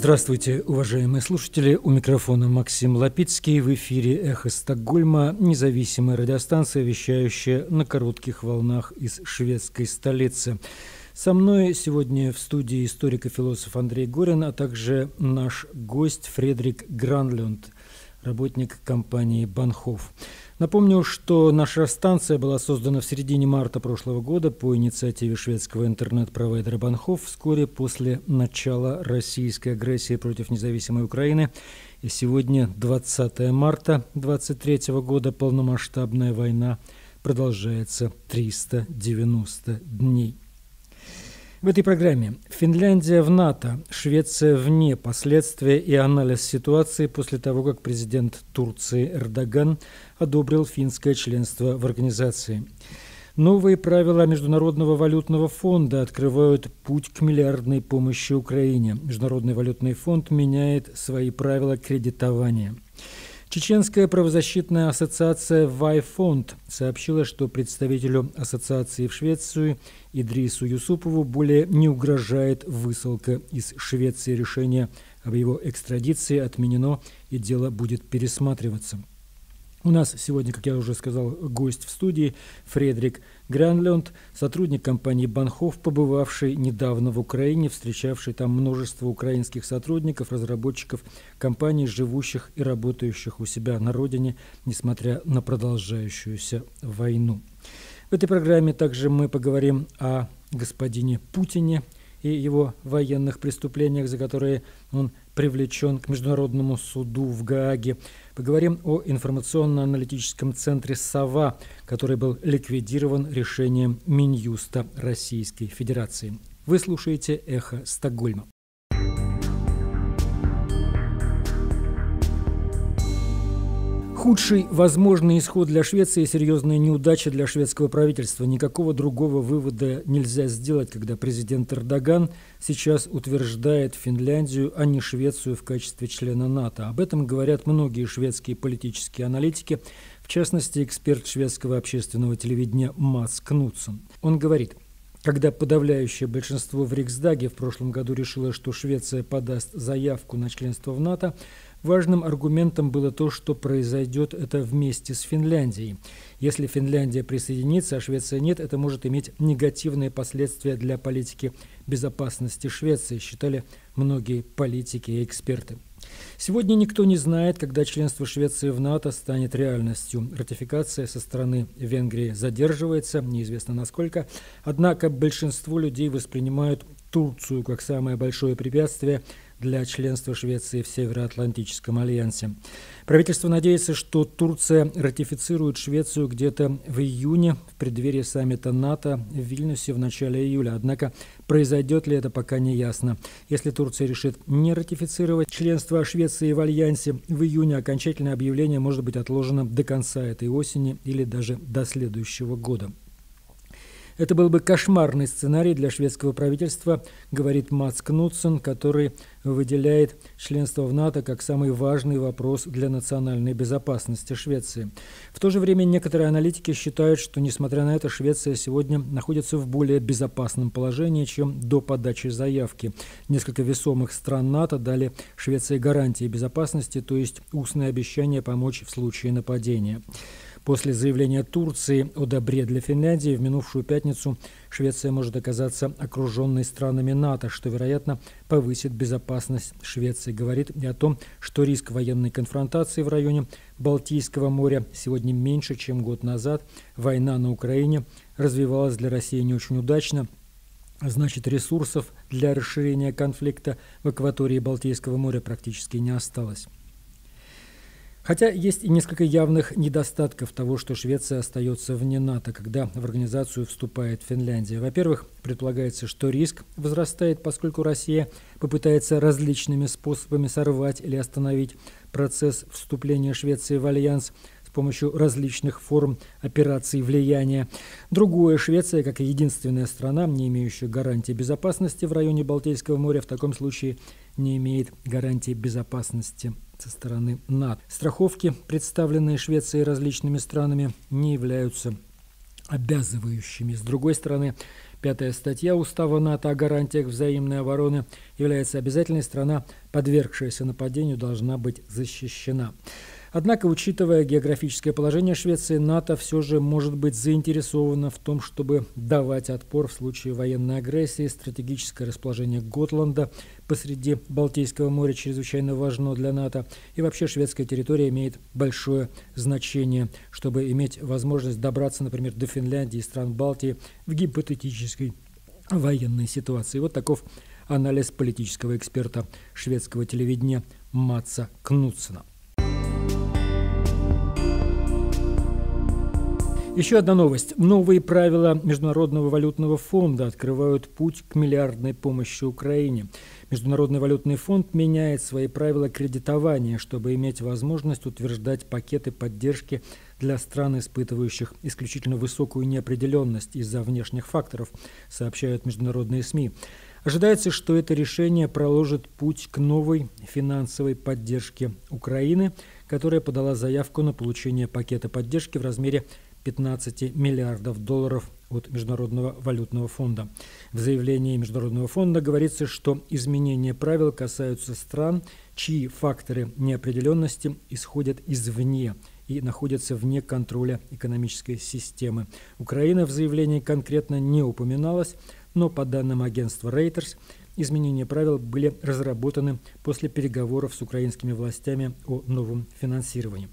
Здравствуйте, уважаемые слушатели. У микрофона Максим Лапицкий. В эфире «Эхо Стокгольма», независимая радиостанция, вещающая на коротких волнах из шведской столицы. Со мной сегодня в студии историк и философ Андрей Горин, а также наш гость Фредерик Гранлюнд, работник компании «Банхоф». Напомню, что наша станция была создана в середине марта прошлого года по инициативе шведского интернет-провайдера Банхов вскоре после начала российской агрессии против независимой Украины. И сегодня, 20 марта 2023 года, полномасштабная война продолжается 390 дней. В этой программе Финляндия в НАТО, Швеция вне, последствия и анализ ситуации после того, как президент Турции Эрдоган одобрил финское членство в организации. Новые правила Международного валютного фонда открывают путь к миллиардной помощи Украине. Международный валютный фонд меняет свои правила кредитования. Чеченская правозащитная ассоциация «Вайфонд» сообщила, что представителю ассоциации в Швецию Идрису Юсупову более не угрожает высылка из Швеции. Решение об его экстрадиции отменено, и дело будет пересматриваться. У нас сегодня, как я уже сказал, гость в студии Фредерик Гранлёнд, сотрудник компании «Банхов», побывавший недавно в Украине, встречавший там множество украинских сотрудников, разработчиков компаний, живущих и работающих у себя на родине, несмотря на продолжающуюся войну. В этой программе также мы поговорим о господине Путине и его военных преступлениях, за которые он привлечен к Международному суду в Гааге. Поговорим о информационно-аналитическом центре «Сова», который был ликвидирован решением Минюста Российской Федерации. Вы слушаете «Эхо Стокгольма». Худший возможный исход для Швеции – серьезная неудача для шведского правительства. Никакого другого вывода нельзя сделать, когда президент Эрдоган сейчас утверждает Финляндию, а не Швецию в качестве члена НАТО. Об этом говорят многие шведские политические аналитики, в частности, эксперт шведского общественного телевидения Мац Кнутсон. Он говорит – когда подавляющее большинство в Риксдаге в прошлом году решило, что Швеция подаст заявку на членство в НАТО, Важным аргументом было то, что произойдет это вместе с Финляндией. Если Финляндия присоединится, а Швеция нет, это может иметь негативные последствия для политики безопасности Швеции, считали многие политики и эксперты. Сегодня никто не знает, когда членство Швеции в НАТО станет реальностью. Ратификация со стороны Венгрии задерживается, неизвестно насколько. Однако большинство людей воспринимают Турцию как самое большое препятствие для членства Швеции в Североатлантическом альянсе. Правительство надеется, что Турция ратифицирует Швецию где-то в июне в преддверии саммита НАТО в Вильнюсе в начале июля. Однако произойдет ли это пока не ясно. Если Турция решит не ратифицировать членство Швеции в альянсе в июне, окончательное объявление может быть отложено до конца этой осени или даже до следующего года. Это был бы кошмарный сценарий для шведского правительства, говорит Мац Кнутсон, который выделяет членство в НАТО как самый важный вопрос для национальной безопасности Швеции. В то же время некоторые аналитики считают, что, несмотря на это, Швеция сегодня находится в более безопасном положении, чем до подачи заявки. Несколько весомых стран НАТО дали Швеции гарантии безопасности, то есть устное обещание помочь в случае нападения. После заявления Турции о добре для Финляндии в минувшую пятницу Швеция может оказаться окруженной странами НАТО, что, вероятно, повысит безопасность Швеции. Говорит и о том, что риск военной конфронтации в районе Балтийского моря сегодня меньше, чем год назад. Война на Украине развивалась для России не очень удачно. Значит, ресурсов для расширения конфликта в акватории Балтийского моря практически не осталось. Хотя есть и несколько явных недостатков того, что Швеция остается вне НАТО, когда в организацию вступает Финляндия. Во-первых, предполагается, что риск возрастает, поскольку Россия попытается различными способами сорвать или остановить процесс вступления Швеции в альянс с помощью различных форм операций влияния. Другое, Швеция, как единственная страна, не имеющая гарантии безопасности в районе Балтийского моря, в таком случае не имеет гарантии безопасности со стороны НАТО. Страховки, представленные Швецией различными странами, не являются обязывающими. С другой стороны, Пятая статья Устава НАТО о гарантиях взаимной обороны является обязательной. Страна, подвергшаяся нападению, должна быть защищена. Однако, учитывая географическое положение Швеции, НАТО все же может быть заинтересовано в том, чтобы давать отпор в случае военной агрессии. Стратегическое расположение Готланда посреди Балтийского моря чрезвычайно важно для НАТО. И вообще шведская территория имеет большое значение, чтобы иметь возможность добраться, например, до Финляндии и стран Балтии в гипотетической военной ситуации. Вот таков анализ политического эксперта шведского телевидения Матса Кнутсена. Еще одна новость. Новые правила Международного валютного фонда открывают путь к миллиардной помощи Украине. Международный валютный фонд меняет свои правила кредитования, чтобы иметь возможность утверждать пакеты поддержки для стран, испытывающих исключительно высокую неопределенность из-за внешних факторов, сообщают международные СМИ. Ожидается, что это решение проложит путь к новой финансовой поддержке Украины, которая подала заявку на получение пакета поддержки в размере 15 миллиардов долларов от Международного валютного фонда. В заявлении Международного фонда говорится, что изменения правил касаются стран, чьи факторы неопределенности исходят извне и находятся вне контроля экономической системы. Украина в заявлении конкретно не упоминалась, но по данным агентства Reuters, изменения правил были разработаны после переговоров с украинскими властями о новом финансировании.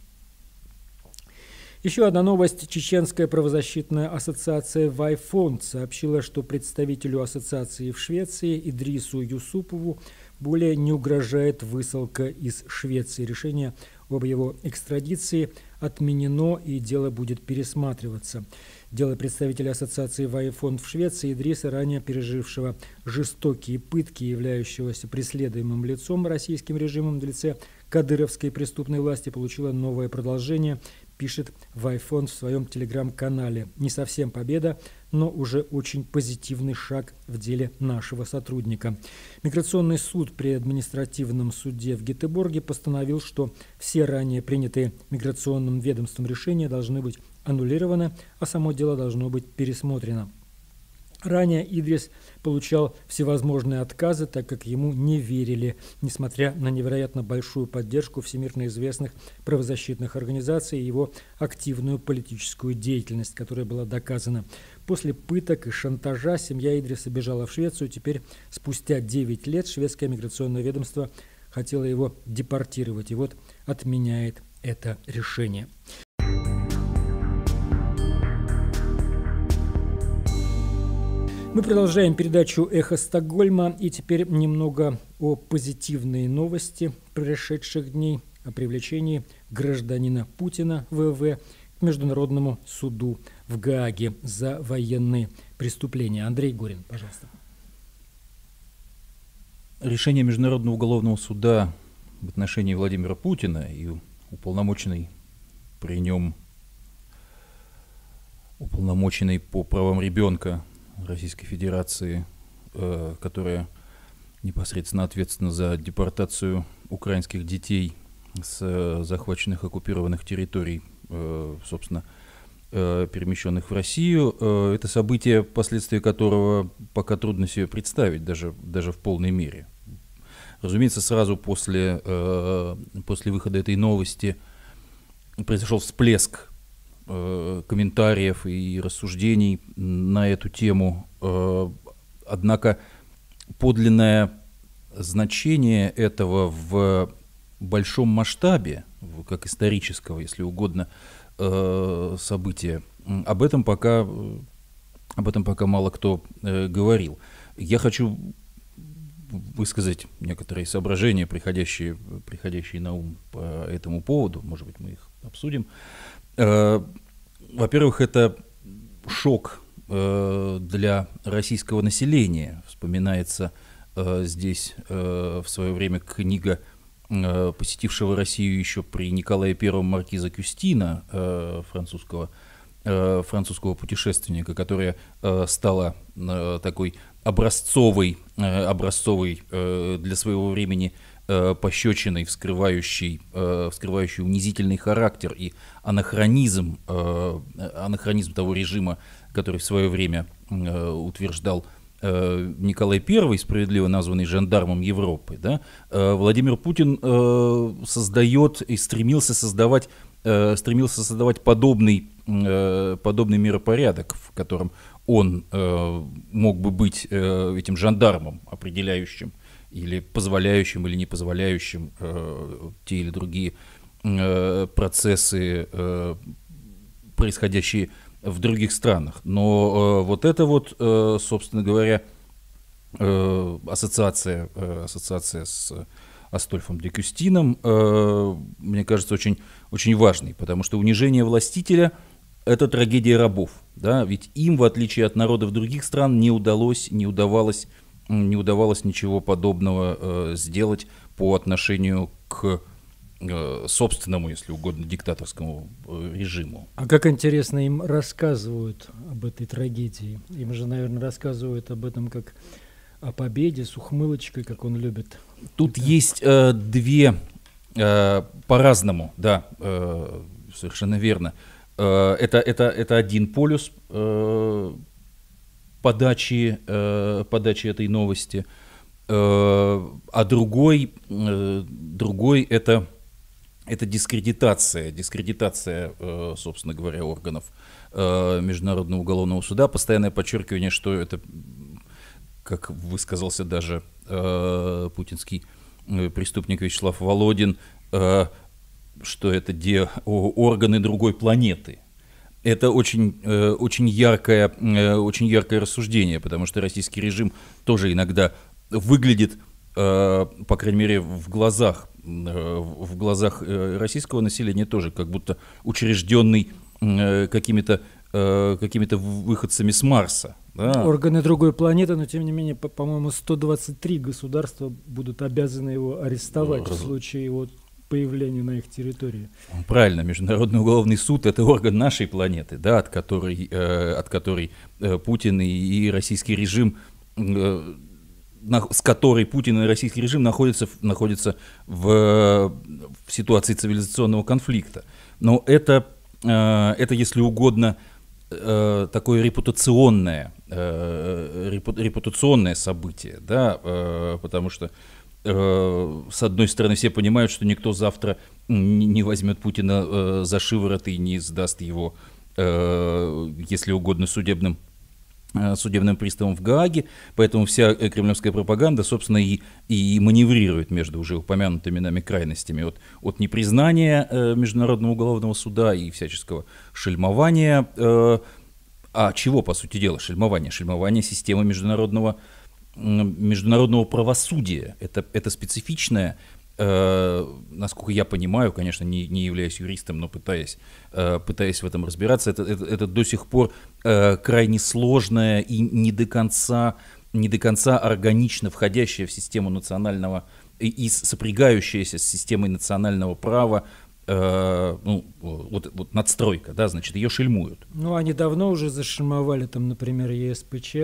Еще одна новость. Чеченская правозащитная ассоциация «Вайфонд» сообщила, что представителю ассоциации в Швеции Идрису Юсупову более не угрожает высылка из Швеции. Решение об его экстрадиции отменено и дело будет пересматриваться. Дело представителя ассоциации «Вайфонд» в Швеции Идриса, ранее пережившего жестокие пытки, являющегося преследуемым лицом российским режимом в лице кадыровской преступной власти, получило новое продолжение пишет Вайфон в своем телеграм-канале. Не совсем победа, но уже очень позитивный шаг в деле нашего сотрудника. Миграционный суд при административном суде в Гетеборге постановил, что все ранее принятые миграционным ведомством решения должны быть аннулированы, а само дело должно быть пересмотрено. Ранее Идрис получал всевозможные отказы, так как ему не верили, несмотря на невероятно большую поддержку всемирно известных правозащитных организаций и его активную политическую деятельность, которая была доказана. После пыток и шантажа семья Идриса бежала в Швецию. Теперь, спустя 9 лет, шведское миграционное ведомство хотело его депортировать. И вот отменяет это решение. Мы продолжаем передачу «Эхо Стокгольма» и теперь немного о позитивной новости прошедших дней, о привлечении гражданина Путина ВВ к Международному суду в Гааге за военные преступления. Андрей Горин, пожалуйста. Решение Международного уголовного суда в отношении Владимира Путина и уполномоченный при нем уполномоченный по правам ребенка Российской Федерации, э, которая непосредственно ответственна за депортацию украинских детей с э, захваченных оккупированных территорий, э, собственно, перемещенных в Россию. Это событие, последствия которого пока трудно себе представить, даже, даже в полной мере. Разумеется, сразу после, после выхода этой новости произошел всплеск Э, комментариев и рассуждений на эту тему. Э, однако подлинное значение этого в большом масштабе, как исторического, если угодно, э, события, об этом пока, об этом пока мало кто говорил. Я хочу высказать некоторые соображения, приходящие, приходящие на ум по этому поводу. Может быть, мы их обсудим. Э, во-первых, это шок э, для российского населения. Вспоминается э, здесь в свое время книга посетившего Россию еще при Николае I маркиза Кюстина, французского, французского путешественника, которая стала такой образцовой, образцовой для своего времени э, пощечиной, вскрывающей, э, вскрывающей унизительный характер и анахронизм, э, анахронизм того режима, который в свое время утверждал Николай I, справедливо названный жандармом Европы, да, Владимир Путин создает и стремился создавать, стремился создавать подобный, подобный миропорядок, в котором он мог бы быть этим жандармом, определяющим или позволяющим или не позволяющим э, те или другие э, процессы, э, происходящие в других странах. Но э, вот это вот, э, собственно говоря, э, ассоциация, э, ассоциация с Астольфом Декюстином, э, мне кажется, очень, очень важной, потому что унижение властителя – это трагедия рабов, да, ведь им, в отличие от народов других стран, не удалось, не удавалось не удавалось ничего подобного э, сделать по отношению к э, собственному, если угодно, диктаторскому э, режиму. А как интересно им рассказывают об этой трагедии? Им же, наверное, рассказывают об этом как о победе с ухмылочкой, как он любит. Тут это. есть э, две э, по-разному, да, э, совершенно верно. Э, это, это, это один полюс э, подачи, э, подачи этой новости, э, а другой, э, другой это, это дискредитация, дискредитация, собственно говоря, органов Международного уголовного суда, постоянное подчеркивание, что это, как высказался даже путинский преступник Вячеслав Володин, что это де, органы другой планеты – это очень, э, очень, яркое, э, очень яркое рассуждение, потому что российский режим тоже иногда выглядит, э, по крайней мере, в глазах, в глазах российского населения тоже, как будто учрежденный какими-то какими-то выходцами с Марса. Да. Органы другой планеты, но тем не менее, по-моему, 123 государства будут обязаны его арестовать Раз... в случае его появлению на их территории. Правильно, Международный уголовный суд – это орган нашей планеты, да, от которой, э, от которой э, Путин и, и российский режим, э, на, с которой Путин и российский режим находятся, находятся в, в ситуации цивилизационного конфликта. Но это, э, это если угодно, э, такое репутационное, э, репутационное событие, да, э, потому что с одной стороны, все понимают, что никто завтра не возьмет Путина э, за шиворот и не сдаст его, э, если угодно, судебным судебным приставом в Гааге, поэтому вся кремлевская пропаганда, собственно, и, и маневрирует между уже упомянутыми нами крайностями от, от непризнания Международного уголовного суда и всяческого шельмования, а чего, по сути дела, шельмование? Шельмование системы международного международного правосудия. Это, это специфичное, э, насколько я понимаю, конечно, не, не являясь юристом, но пытаясь, э, пытаясь в этом разбираться, это, это, это до сих пор э, крайне сложное и не до конца, не до конца органично входящее в систему национального и, и сопрягающееся с системой национального права э, ну, вот, вот надстройка, да, значит, ее шельмуют. Ну, они давно уже зашельмовали, там, например, ЕСПЧ,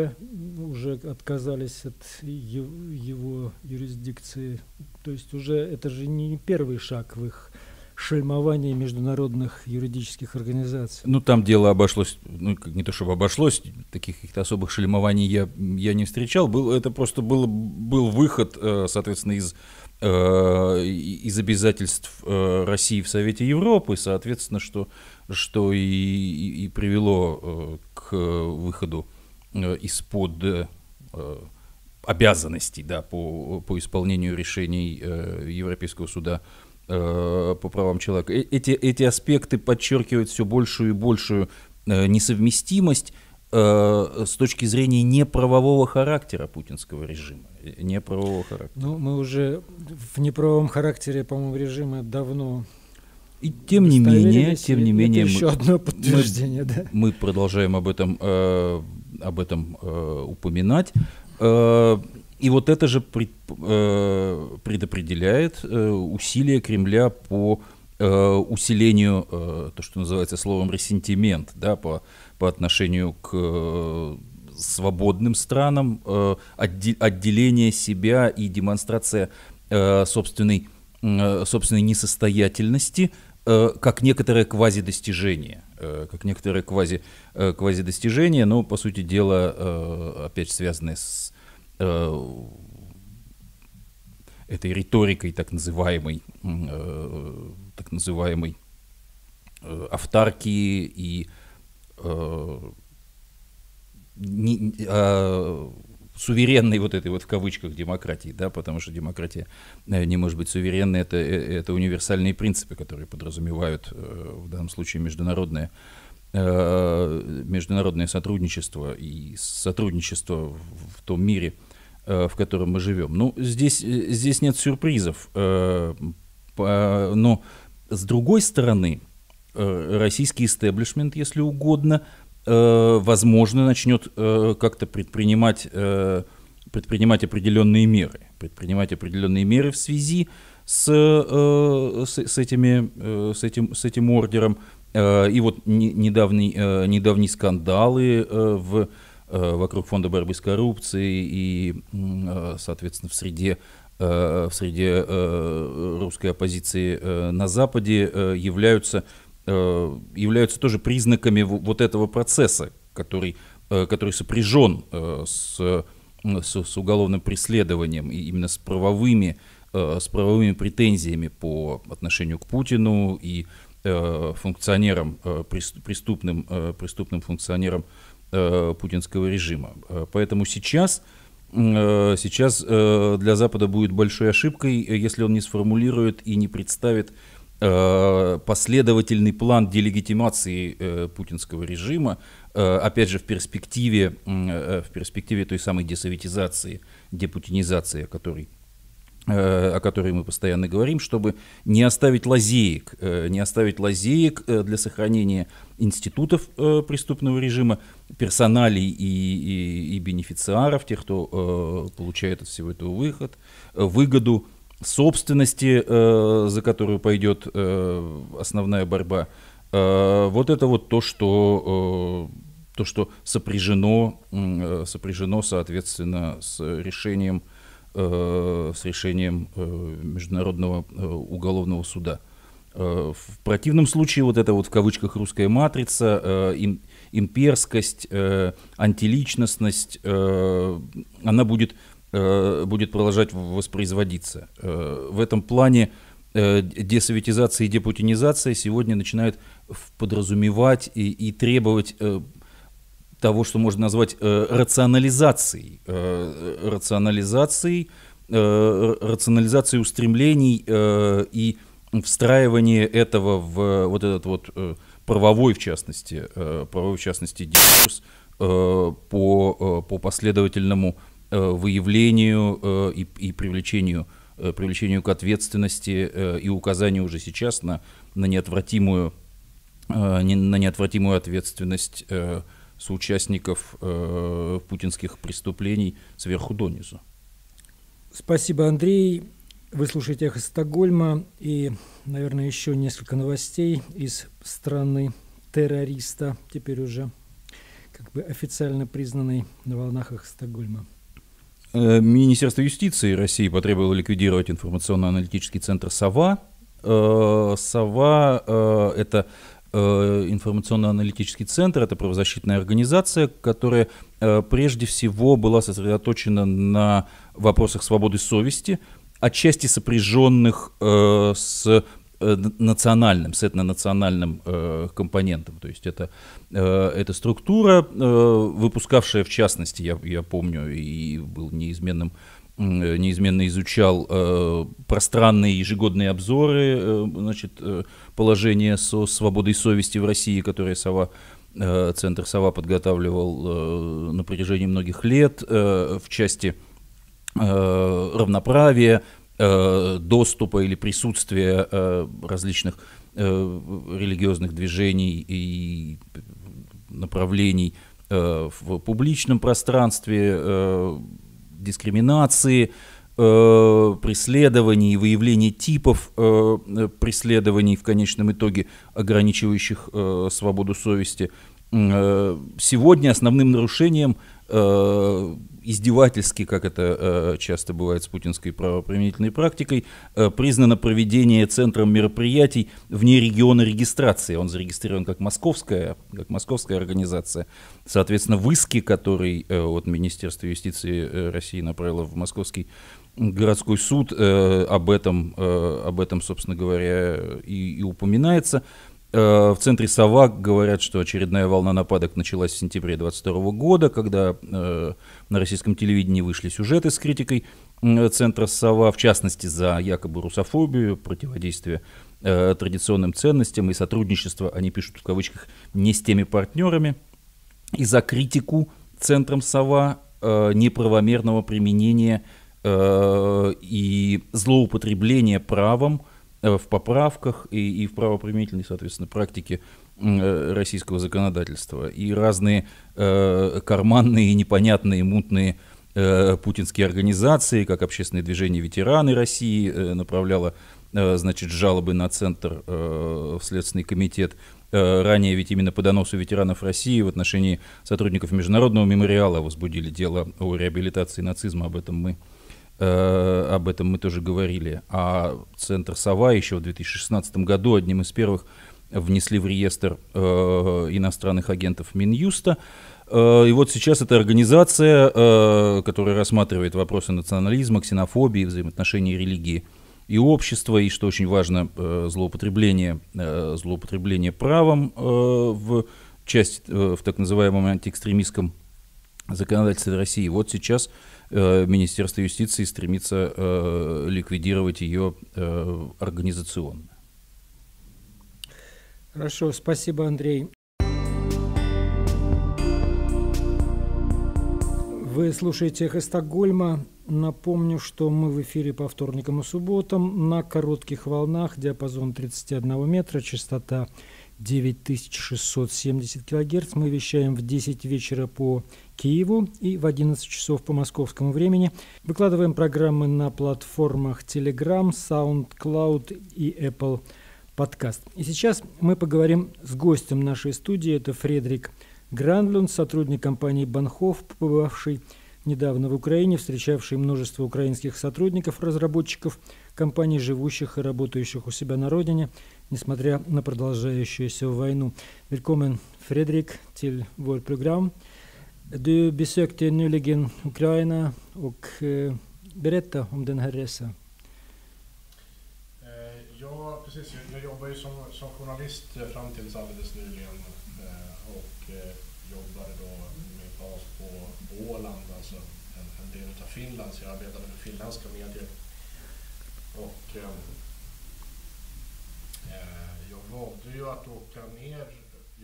уже отказались от его юрисдикции. То есть уже это же не первый шаг в их шельмовании международных юридических организаций. Ну, там дело обошлось, ну, не то чтобы обошлось, таких каких-то особых шельмований я, я не встречал. Был, это просто был, был выход, э, соответственно, из из обязательств э, России в Совете Европы, соответственно, что, что и, и, и привело э, к выходу из-под обязанностей да, по, по исполнению решений Европейского суда по правам человека. Эти, эти аспекты подчеркивают все большую и большую несовместимость э, с точки зрения неправового характера путинского режима. Неправового характера. Ну, мы уже в неправовом характере, по-моему, режима давно и тем не менее, тем не менее, еще мы, одно подтверждение, мы, да. Мы продолжаем об этом, э, об этом э, упоминать. Э, и вот это же пред, э, предопределяет э, усилия Кремля по э, усилению, э, то, что называется словом ресентимент, да, по по отношению к э, свободным странам, э, отделение себя и демонстрация э, собственной, собственной несостоятельности как некоторое квази-достижение, как некоторое квази, квази-достижение, но, по сути дела, опять связанное с этой риторикой так называемой, так называемой автаркии и не, а, суверенной вот этой вот в кавычках демократии, да, потому что демократия э, не может быть суверенной, это, э, это универсальные принципы, которые подразумевают э, в данном случае международное, международное сотрудничество и сотрудничество в том мире, в котором мы живем. Ну, здесь, здесь нет сюрпризов, но с другой стороны, российский истеблишмент, если угодно – э, возможно, начнет э, как-то предпринимать, э, предпринимать определенные меры. Предпринимать определенные меры в связи с, э, с, этими, э, с, этим, с этим ордером. Э, и вот не, недавний, э, недавние скандалы э, в, э, вокруг Фонда борьбы с коррупцией и, э, соответственно, в среде э, в среде э, русской оппозиции э, на Западе являются Э, являются тоже признаками вот этого процесса, который, э, который сопряжен э, с, с, с уголовным преследованием и именно с правовыми, с правовыми претензиями по отношению к Путину и функционерам, преступным, преступным функционерам путинского режима. Поэтому сейчас, сейчас для Запада будет большой ошибкой, если он не сформулирует и не представит Э, последовательный план делегитимации э, путинского режима, э, опять же в перспективе, в перспективе той самой десоветизации, депутинизации, о которой о которой мы постоянно говорим, чтобы не оставить лазеек, не оставить лазеек для сохранения институтов преступного режима, персоналей и, и, и бенефициаров, тех, кто получает от всего этого выход, выгоду, собственности, э, за которую пойдет э, основная борьба. Э, вот это вот то, что, то, что сопряжено, сопряжено, соответственно, с решением, с решением Международного уголовного суда. В противном случае вот эта вот в кавычках русская матрица, имперскость, антиличностность, она будет Э, будет продолжать воспроизводиться. Э, в этом плане э, десоветизация и депутинизация сегодня начинают подразумевать и, и требовать того, что можно назвать рационализацией, рационализацией, рационализацией устремлений и встраивание этого в вот этот вот правовой, в частности, правовой, в частности, дискурс по, по последовательному Э, выявлению э, и, и привлечению, э, привлечению к ответственности и указанию уже сейчас на, на, неотвратимую, на неотвратимую ответственность соучастников путинских преступлений сверху донизу. Спасибо, Андрей. Вы слушаете «Эхо Стокгольма» и, наверное, еще несколько новостей из страны террориста, теперь уже как бы официально признанной на волнах «Эхо Стокгольма». Э, Министерство юстиции России потребовало ликвидировать информационно-аналитический центр «Сова». Э, «Сова» э, — это информационно-аналитический центр, это правозащитная организация, которая прежде всего была сосредоточена на вопросах свободы совести, отчасти сопряженных с национальным, с этнонациональным э, компонентом. То есть это, э, это структура, э, выпускавшая в частности, я, я помню, и был неизменным э, неизменно изучал э, пространные ежегодные обзоры э, значит, э, положения со свободой совести в России, которые Сова, э, Центр Сова подготавливал э, на протяжении многих лет э, в части э, равноправия, Э, доступа или присутствия э, различных э, религиозных движений и направлений в публичном пространстве, дискриминации, преследований, выявления типов преследований в конечном итоге, ограничивающих свободу совести. Сегодня основным нарушением издевательски, как это э, часто бывает с путинской правоприменительной практикой, э, признано проведение центром мероприятий вне региона регистрации. Он зарегистрирован как московская, как московская организация. Соответственно, в иске, который э, вот Министерство юстиции э, России направило в московский городской суд, об, этом, об этом, собственно говоря, и, и упоминается. Э, в центре САВАК говорят, что очередная волна нападок началась в сентябре 2022 года, когда э, на российском телевидении вышли сюжеты с критикой э, центра САВА, в частности, за якобы русофобию, противодействие традиционным ценностям и сотрудничество, они пишут в кавычках, не с теми партнерами, и за критику центром САВА э, неправомерного применения и злоупотребления правом в поправках и, и в правоприменительной, соответственно, практике э, российского законодательства. И разные э, карманные, непонятные, мутные э, путинские организации, как общественное движение ветераны России, э, направляло э, значит, жалобы на Центр э, в Следственный комитет. Э, ранее ведь именно по доносу ветеранов России в отношении сотрудников Международного мемориала возбудили дело о реабилитации нацизма. Об этом мы Э, об этом мы тоже говорили. А Центр «Сова» еще в 2016 году одним из первых внесли в реестр э, иностранных агентов Минюста. Э, и вот сейчас эта организация, э, которая рассматривает вопросы национализма, ксенофобии, взаимоотношений религии и общества, и, что очень важно, э, злоупотребление, э, злоупотребление правом э, в части, э, в так называемом антиэкстремистском законодательстве России. Вот сейчас Э, Министерство юстиции стремится э, ликвидировать ее э, организационно. Хорошо, спасибо, Андрей. Вы слушаете «Эхо Стокгольма». Напомню, что мы в эфире по вторникам и субботам на коротких волнах, диапазон 31 метра, частота 9670 кГц. Мы вещаем в 10 вечера по Киеву и в 11 часов по московскому времени. Выкладываем программы на платформах Telegram, SoundCloud и Apple Podcast. И сейчас мы поговорим с гостем нашей студии. Это Фредерик Гранлюнд, сотрудник компании Банхов, побывавший недавно в Украине, встречавший множество украинских сотрудников, разработчиков компаний, живущих и работающих у себя на родине, несмотря на продолжающуюся войну. Велкомен, Фредерик, till vår program. Du besökte nyligen Ukraina och eh, berätta om den här resan. Eh, ja, precis. Jag jobbar ju som, som journalist eh, fram tills alldeles nyligen och jobbade då med bas på Åland, alltså en, en del av Finland, så jag arbetade för finländska medier. Och eh, jag valde ju att åka ner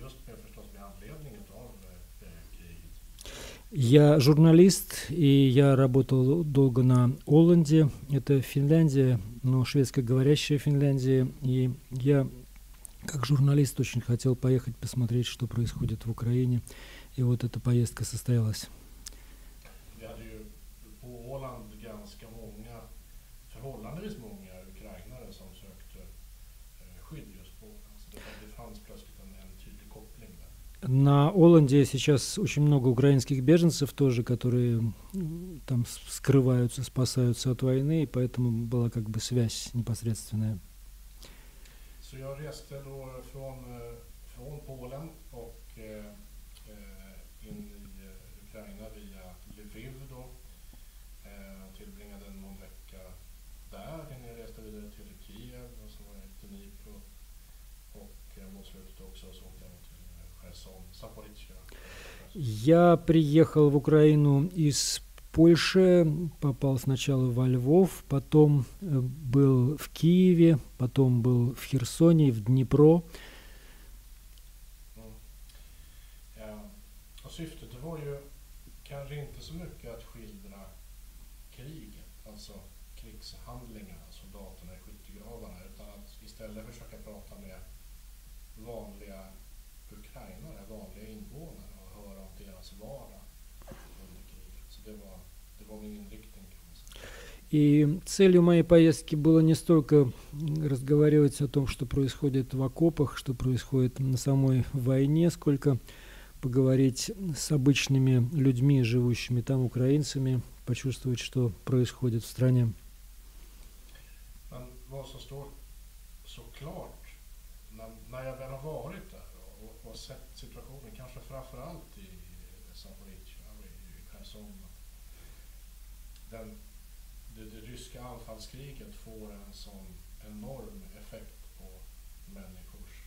just med förstås med anledning av Я журналист, и я работал долго на Оланде. Это Финляндия, но шведскоговорящая Финляндия. И я, как журналист, очень хотел поехать посмотреть, что происходит в Украине. И вот эта поездка состоялась. На Оланде сейчас очень много украинских беженцев тоже, которые там скрываются, спасаются от войны, и поэтому была как бы связь непосредственная. Så jag reste då från, från Polen och in i Ukraina via Lviv då. Tillbringade någon vecka där innan jag reste vidare till Kiev och så var jag i Dnipro och mot slutet också så åkte jag я приехал в Украину из Польши, попал сначала во Львов, потом э, был в Киеве, потом был в Херсоне, в Днепро. Syftet var ju kanske inte så mycket att skildra kriget, alltså krigshandlingarna, soldaterna i skyttegravarna, utan att istället försöka prata med vanliga ukrainare, vanliga invånare och höra om deras vardag under kriget. Så det var, det var min inriktning. И целью моей поездки было не столько разговаривать о том, что происходит в окопах, что происходит на самой войне, сколько поговорить с обычными людьми, живущими там, украинцами, почувствовать, что происходит в стране. När, jag väl ryska anfallskriget får en sån enorm effekt på människors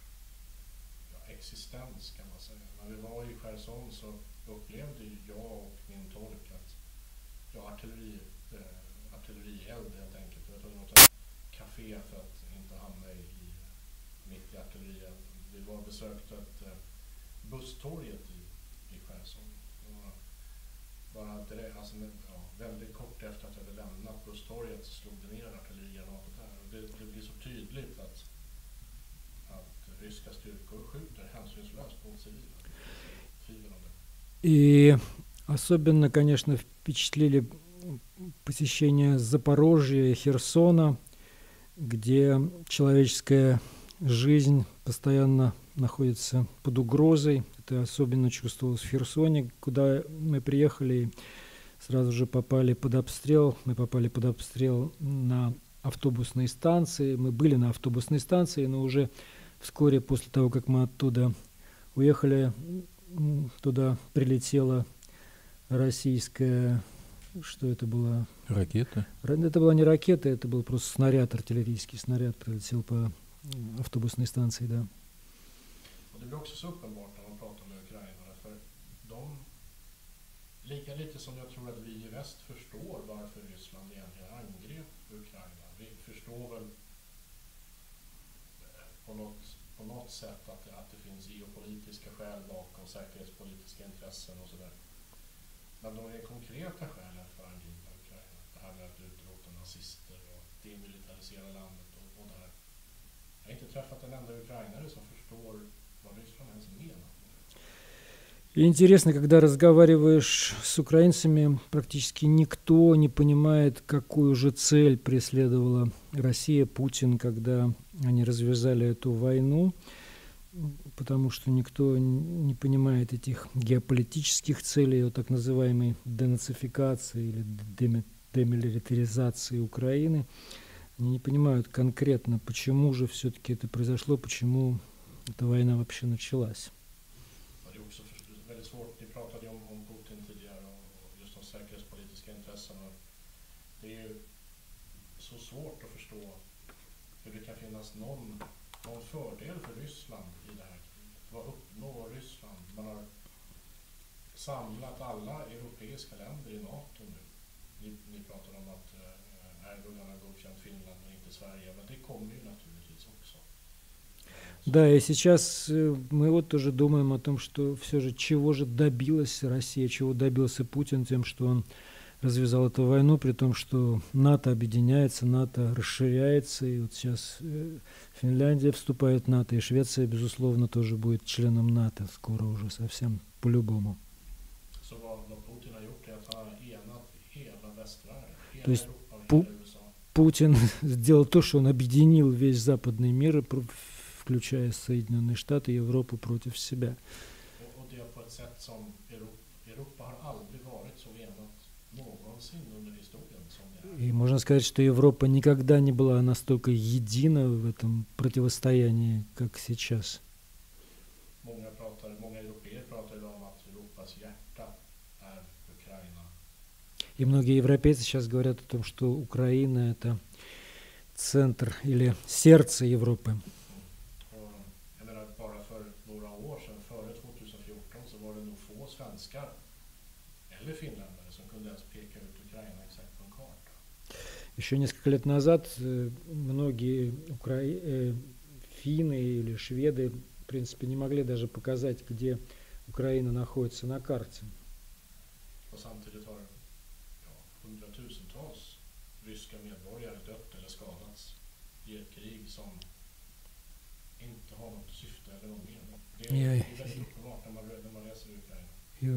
ja, existens kan man säga. När vi var i Cherson så upplevde ju jag och min tolk att ja, artilleri, eh, artillerield helt enkelt. Vi var något café för att inte hamna i, i mitt i artillerield. Vi var besökte ett eh, busstorget i, i Cherson. Bara direkt, alltså, med- ja, väldigt kort efter att jag hade lämnat busstorget så slog det ner artillerigranater där. Och det, det blir så tydligt att, att ryska styrkor skjuter hänsynslöst mot civila. И особенно, конечно, впечатлили посещение Запорожья и Херсона, где человеческая жизнь постоянно находится под угрозой. Это особенно чувствовалось в Херсоне, куда мы приехали и сразу же попали под обстрел. Мы попали под обстрел на автобусной станции. Мы были на автобусной станции, но уже вскоре после того, как мы оттуда уехали, туда прилетела российская, что это было? Ракета. Ра- Это была не ракета, это был просто снаряд, артиллерийский снаряд прилетел по автобусной станции, да. Det blir också så uppenbart lika lite som jag tror att vi i väst förstår varför Ryssland egentligen angrep Ukraina. Vi förstår väl eh, på något, på något sätt att det, att det finns geopolitiska skäl bakom säkerhetspolitiska intressen och sådär. Men de är konkreta skälen för att angripa Ukraina. Det här med att utrota nazister och demilitarisera landet och, och det här. Jag har inte träffat en enda ukrainare som förstår vad Ryssland ens menar. И интересно, когда разговариваешь с украинцами, практически никто не понимает, какую же цель преследовала Россия, Путин, когда они развязали эту войну, потому что никто не понимает этих геополитических целей, вот так называемой денацификации или деми- демилитаризации Украины. Они не понимают конкретно, почему же все-таки это произошло, почему эта война вообще началась. Väldigt svårt, vi pratade ju om, om Putin tidigare och just de säkerhetspolitiska intressena. Det är ju så svårt att förstå hur det kan finnas någon, någon fördel för Ryssland i det här kriget. Vad uppnår Ryssland? Man har samlat alla europeiska länder i NATO Да, и сейчас э, мы вот тоже думаем о том, что все же чего же добилась Россия, чего добился Путин тем, что он развязал эту войну, при том, что НАТО объединяется, НАТО расширяется, и вот сейчас э, Финляндия вступает в НАТО, и Швеция, безусловно, тоже будет членом НАТО скоро уже совсем по-любому. То есть USA. Путин сделал то, что он объединил весь западный мир, пр- включая Соединенные Штаты и Европу против себя. И можно сказать, что Европа никогда не была настолько едина в этом противостоянии, как сейчас. И многие европейцы сейчас говорят о том, что Украина – это центр или сердце Европы. Еще несколько лет назад э, многие укра... э, финны или шведы, в принципе, не могли даже показать, где Украина находится на карте. И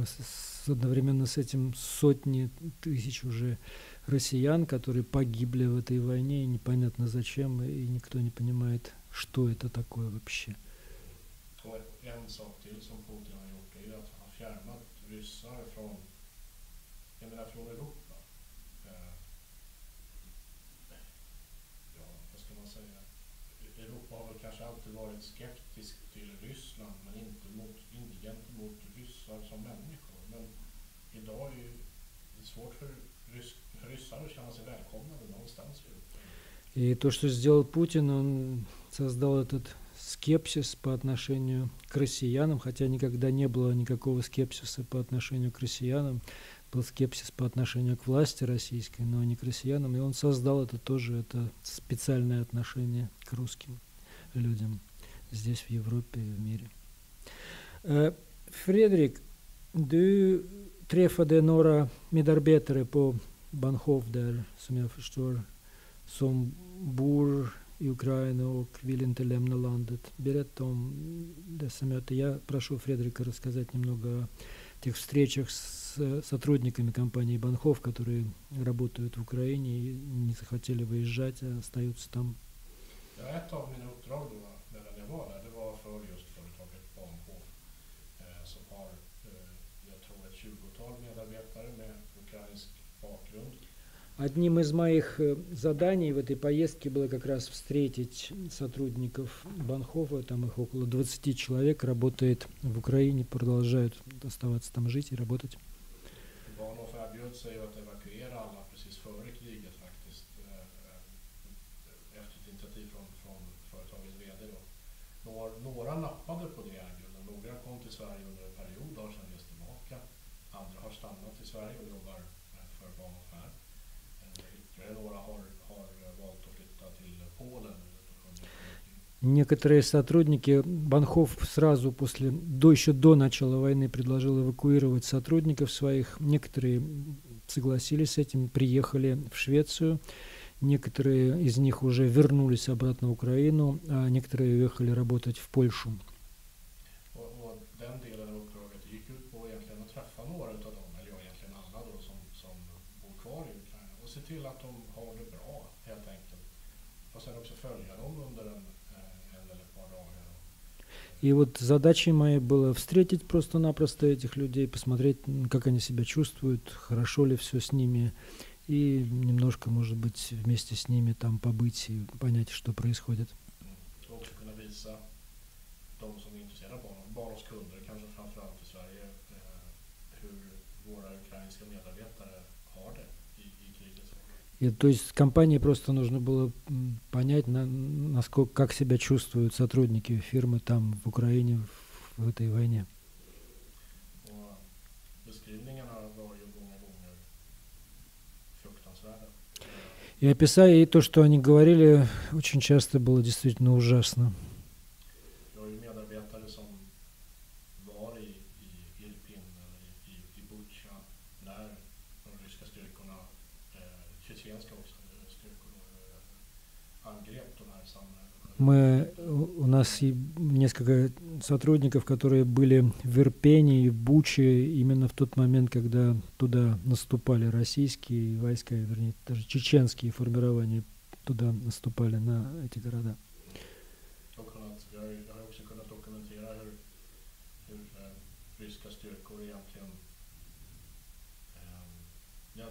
одновременно с этим сотни тысяч уже россиян, которые погибли в этой войне, и непонятно зачем, и никто не понимает, что это такое вообще. Eh, Ryssland men inte, mot, inte gentemot ryssar som människor. Men idag är det svårt för И то, что сделал Путин, он создал этот скепсис по отношению к россиянам, хотя никогда не было никакого скепсиса по отношению к россиянам. Был скепсис по отношению к власти российской, но не к россиянам. И он создал это тоже, это специальное отношение к русским людям здесь, в Европе и в mire. Eh, Fredrik, du träffade några medarbetare på Bahnhof där, som jag förstår, som bor i Ukraina och vill inte lämna landet. Berätta om dessa möten. Я прошу Фредерика рассказать немного о тех встречах с сотрудниками компании Банхов, которые работают в Украине и не захотели выезжать, а остаются там. Ja, ett av mina uppdrag då, när jag var där, det var för just företaget Bahnhof eh, som har, eh, jag tror ett 20-tal medarbetare med ukrainsk bakgrund. Одним из моих э, заданий в этой поездке было как раз встретить сотрудников Банхова, там их около 20 человек, работает в Украине, продолжают оставаться там жить и работать evakuera alla precis före kriget faktiskt. eh, eh, Efter ett initiativ från, från företagets VD då. Några, några nappade på det erbjudandet. Några kom till Sverige under en period och har sedan rest tillbaka. Andra har stannat i Sverige och jobbar eh, för Bahnhof här. Eh, Ytterligare några har, har eh, valt att flytta till Polen. utifrån det. Некоторые сотрудники, Банхов сразу после, до, еще до начала войны предложил эвакуировать сотрудников своих. Некоторые согласились с этим, приехали в Швецию. Некоторые из них уже вернулись обратно в Украину, а некоторые уехали работать в Польшу. Och, och den delen av uppdraget gick ut på egentligen att träffa några av dem, eller ja, egentligen alla då som, som bor kvar i Ukraina och se till att de har det bra helt enkelt. Och sen också följa dem under en, eh, en eller ett par dagar. И вот задачей моей было встретить просто-напросто этих людей, посмотреть, как они себя чувствуют, хорошо ли все с ними, и немножко, может быть, вместе с ними там побыть и понять, что происходит. Och också kunna visa de som är intresserade av barn, barns kunder, kanske framförallt i Sverige, eh, hur våra ukrainska medarbetare har det i, i krigets år. И, то есть компании просто нужно было понять, на, насколько, как себя чувствуют сотрудники фирмы там в Украине в, в этой войне. И описая и то, что они говорили, очень часто было действительно ужасно. Vi har ju medarbetare som var i, i Irpin eller i, i, i Butja när de ryska styrkorna, eh, tjetjenska också, eh, styrkor eh, angrep de här samhällena. Мы, у у нас несколько сотрудников, которые были в Ирпене и Буче именно в тот момент, когда туда наступали российские войска, вернее, даже чеченские формирования туда наступали на эти города. Och kunnat, vi har, ju- jag har också kunnat dokumentera hur, hur eh, ryska styrkor egentligen eh, ja,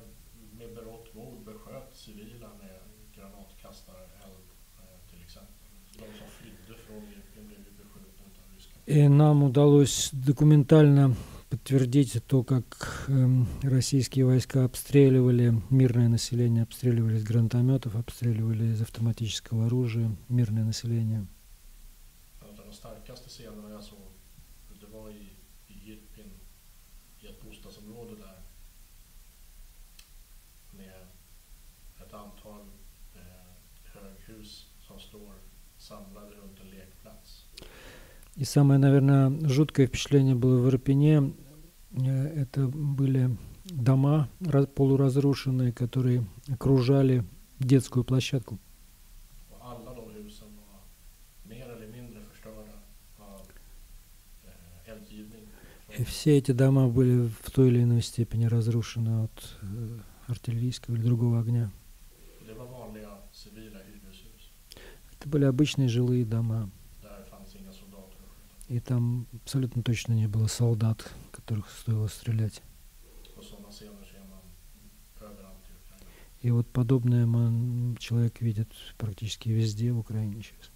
med berått mod besköt civila med granatkastareld eh, till exempel. Så de som flydde från Irpin blev ju beskjutna av ryska И нам удалось документально подтвердить то, как эм, российские войска обстреливали мирное население, обстреливали из гранатометов, обстреливали из автоматического оружия мирное население. И самое, наверное, жуткое впечатление было в Ирпене. Э, Это были дома ра- полуразрушенные, которые окружали детскую площадку. Eh. И все эти дома были в той или иной степени разрушены от э, артиллерийского или другого огня. Это были обычные жилые дома. И там абсолютно точно не было солдат, которых стоило стрелять. Man. И вот подобное ман- человек видит практически везде в Украине сейчас.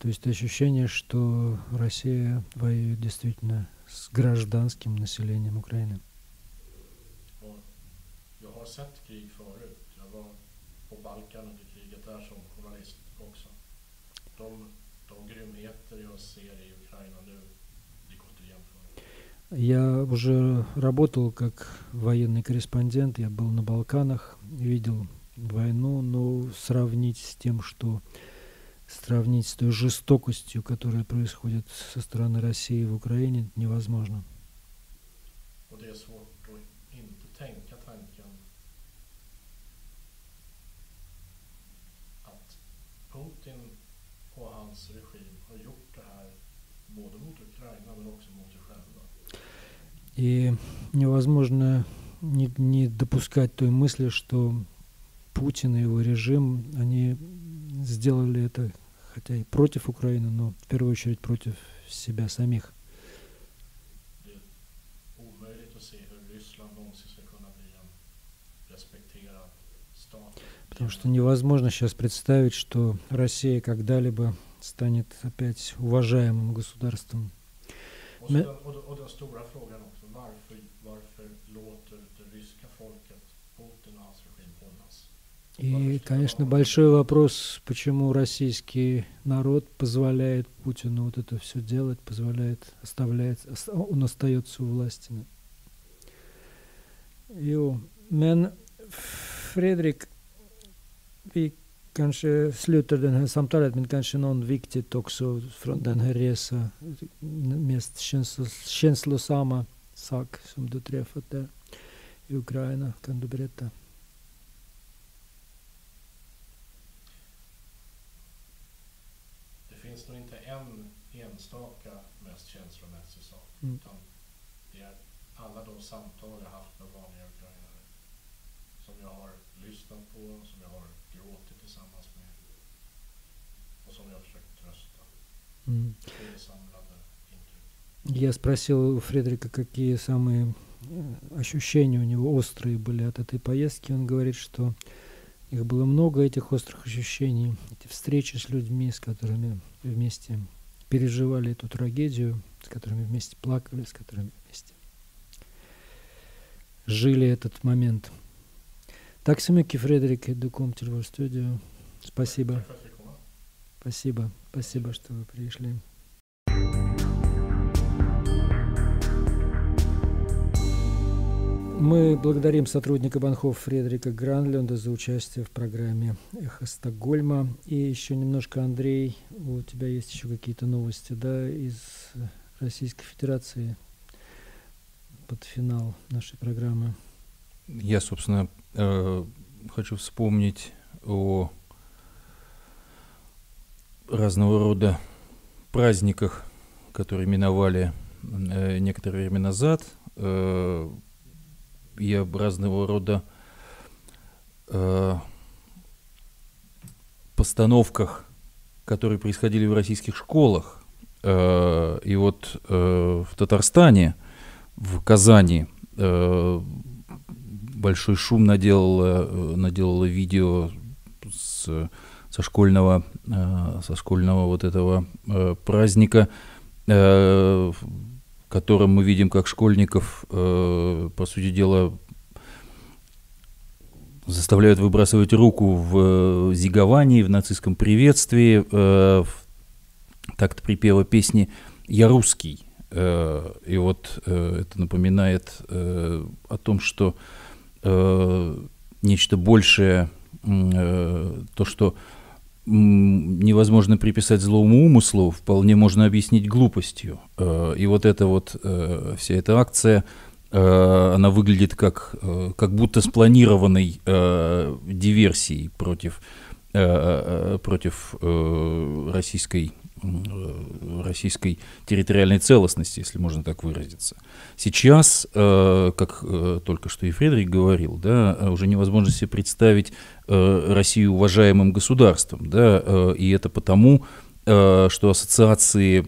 То есть ощущение, что Россия воюет действительно с гражданским населением Украины förut. Jag var på Balkan under kriget där som journalist också. De, de grymheter jag ser i Ukraina nu, det går inte att jämföra. Я уже работал как военный корреспондент, я был на Балканах, видел войну, но сравнить с тем, что сравнить с той жестокостью, которая происходит со стороны России в Украине, невозможно. Och det är svårt att inte tänka tanken att Putin och hans regim har gjort det här både mot Ukraina men också mot sig själva. И невозможно не, не допускать той мысли, что Путин и его режим, они сделали это, хотя и против Украины, но в первую очередь против себя самих. Потому что невозможно сейчас представить, что Россия когда-либо станет опять уважаемым gosударством. Och, den, och, och den stora frågan också, varför, varför låter det ryska folket och hans regim hållas? И, конечно, большой вопрос, почему российский народ позволяет Путину вот это все делать, позволяет, оставляет, ос- он остается у власти. Jo, men Fredrik, vi kanske slutar den här samtalet, men kanske något viktigt också från den här resan, mest känslos, känslosamma sak som du träffat där i Ukraina, kan du berätta? Det finns nog inte en enstaka mest känslomässig sak. Mm. Utan det är alla de samtal jag haft med vanliga ukrainare. Som jag har lyssnat på, som jag har tillsammans med. Och som jag har försökt trösta. Mm. Я спросил у Фредерика, какие самые э, ощущения у него острые были от этой поездки. Он говорит, что их было много, этих острых ощущений, эти встречи с людьми, с которыми вместе переживали эту трагедию, с которыми вместе плакали, с которыми вместе жили этот момент. Так du kom till vår studio. Спасибо, спасибо, спасибо, что вы пришли. Мы благодарим сотрудника Банхов Фредерика Гранленда за участие в программе «Эхо Стокгольма». И еще немножко, Андрей, у тебя есть еще какие-то новости, да, из Российской Федерации под финал нашей программы. Я, собственно, э, хочу вспомнить о разного рода праздниках, которые миновали э, некоторое время назад. Э, об разного рода э, постановках, которые происходили в российских школах. И вот в Татарстане, в Казани, большой шум наделало, э, наделало видео с, со школьного, э, со школьного вот этого э, праздника, в котором мы видим, как школьников, по сути дела, заставляют выбрасывать руку в зиговании, в нацистском приветствии, в такт припева песни «Я русский». И вот это напоминает о том, что э, нечто большее, э, то, что невозможно приписать злому умыслу, вполне можно объяснить глупостью. Э, И вот эта вот э, вся эта акция, э, она выглядит как, э, как будто спланированной э, диверсией против, э, э, против э, российской российской территориальной целостности, если можно так выразиться. Сейчас, как только что и Фредерик говорил, да, уже невозможно себе представить Россию уважаемым государством, да, и это потому, что ассоциации,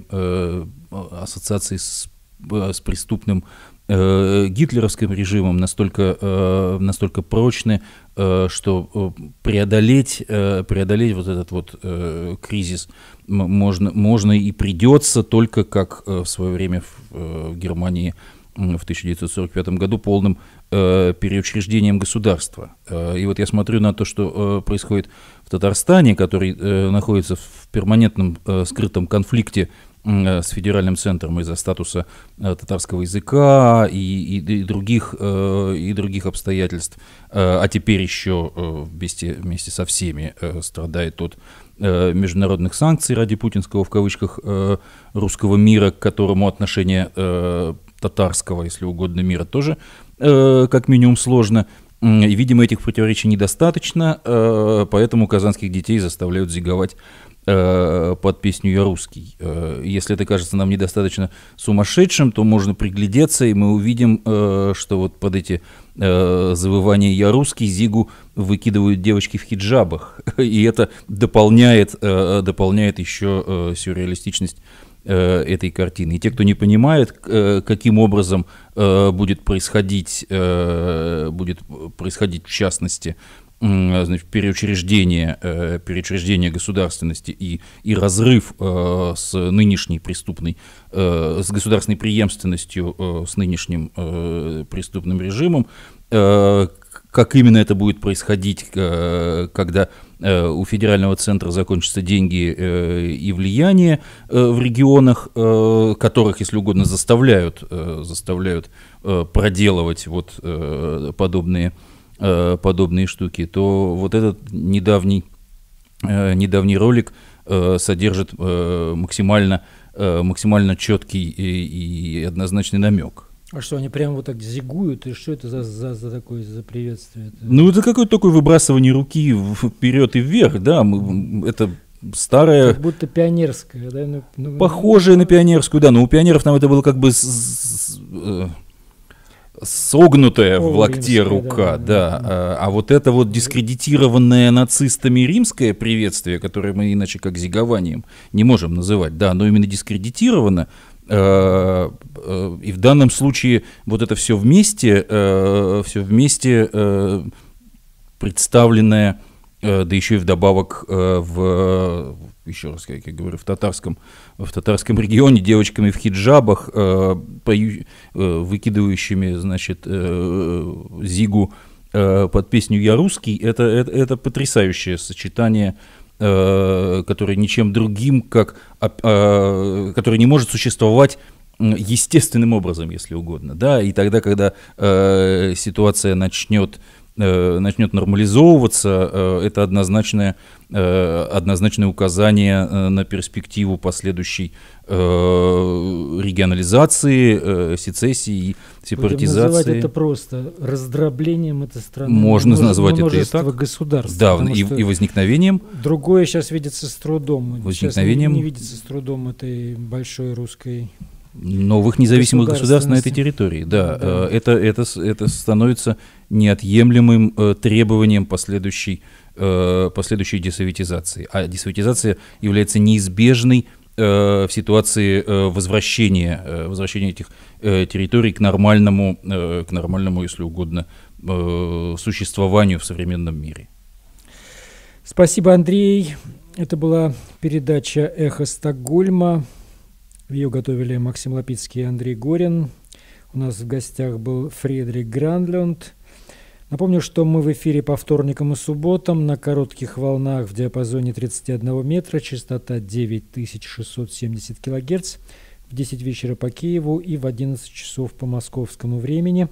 ассоциации с, с преступным э, гитлеровским режимом настолько, э, настолько прочны, э, что э, преодолеть, э, преодолеть вот этот вот э, кризис можно, можно и придется только как э, в свое время э, в Германии в 1945 году полным э, переучреждением государства. Э, и вот я смотрю на то, что э, происходит в Татарстане, который э, находится в перманентном э, скрытом конфликте Э, с федеральным центром из-за статуса э, татарского языка и, и, и, других, э, и других обстоятельств, а теперь еще вместе, вместе со всеми страдает от международных санкций ради путинского, в кавычках, русского мира, к которому отношение татарского, если угодно, мира тоже как минимум сложно. И, видимо, этих противоречий недостаточно, поэтому казанских детей заставляют зиговать Э, под песню «Я русский». Э, если это кажется нам недостаточно сумасшедшим, то можно приглядеться, и мы увидим, э, что вот под эти завывания «Я русский» Зигу выкидывают девочки в хиджабах. И это дополняет, дополняет еще сюрреалистичность этой картины. И те, кто не понимает, каким образом будет происходить, будет происходить в частности значит, переучреждение, э, переучреждение государственности и, и разрыв э, с нынешней преступной, э, с государственной преемственностью, с нынешним преступным режимом, как именно это будет происходить, когда у федерального центра закончатся деньги и влияние в регионах, которых, если угодно, заставляют, заставляют проделывать вот подобные подобные штуки, то вот этот недавний, э, недавний ролик э, содержит максимально, максимально четкий и, и однозначный намек. А что, они прямо вот так зигуют? И что это за, за, за такое за приветствие? Ну, это какое-то такое выбрасывание руки вперед и вверх, да, мы, это старое... Как будто пионерское, да? Ну, ну, Похожее на пионерскую, да, но у пионеров там это было как бы... С, с, согнутая О, в локте рука, да, да, да. А, а вот это вот дискредитированное нацистами римское приветствие, которое мы иначе как зигованием не можем называть, да, оно именно дискредитировано, э, э, и в данном случае вот это все вместе, э, все вместе представленное, да еще и вдобавок в, еще раз, как я говорю, в татарском в татарском регионе девочками в хиджабах, э, пою, э, выкидывающими, значит, э, зигу э, под песню «Я русский», это, это, это потрясающее сочетание, э, которое ничем другим, как, э, которое не может существовать естественным образом, если угодно, да, и тогда, когда э, ситуация начнет Э, начнет нормализовываться, э, это однозначное, э, однозначное указание на перспективу последующей регионализации, сецессии, сепаратизации. Будем называть это просто раздроблением этой страны. Можно назвать это и так. государств. Да, и, и возникновением. Другое сейчас видится с трудом. Возникновением. Не, не видится с трудом этой большой русской новых независимых государств на этой территории. Да, да. Это, это, это становится неотъемлемым э, требованием последующей, э, последующей десоветизации. А десоветизация является неизбежной э, в ситуации возвращения, возвращения этих территорий к нормальному, к нормальному, если угодно, существованию в современном мире. Спасибо, Андрей. Это была передача «Эхо Стокгольма». Ее готовили Максим Лапицкий и Андрей Горин. У нас в гостях был Фредерик Грандлюнд. Напомню, что мы в эфире по вторникам и субботам на коротких волнах в диапазоне 31 метра, частота 9670 кГц, в 10 вечера по Киеву и в 11 часов по московскому времени.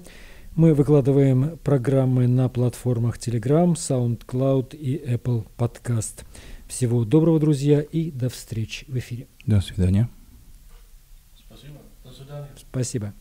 Мы выкладываем программы на платформах Telegram, SoundCloud и Apple Podcast. Всего доброго, друзья, и до встречи в эфире. До свидания. Спасибо. До свидания. Спасибо.